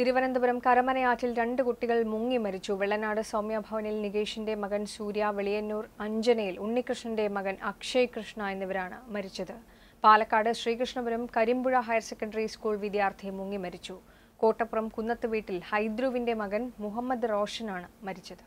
തിരുവനന്തപുരം കരമനയാറ്റിൽ രണ്ട് കുട്ടികൾ മുങ്ങി മരിച്ചു. വെള്ളനാട് സൗമ്യഭവനിൽ നികേഷിന്റെ മകൻ സൂര്യ വെളിയന്നൂർ അഞ്ജനയിൽ ഉണ്ണികൃഷ്ണന്റെ മകൻ അക്ഷയ് കൃഷ്ണ എന്നിവരാണ് മരിച്ചത്. Palakkad Sreekrishnapuram Karimpuzha higher secondary school വിദ്യാർത്ഥി മുങ്ങി മരിച്ചു. കോട്ടപ്പുറം കുന്നത്ത് വീട്ടിൽ ഹൈദ്രുവിന്റെ മകൻ മുഹമ്മദ് റോഷനാണ് മരിച്ചത്.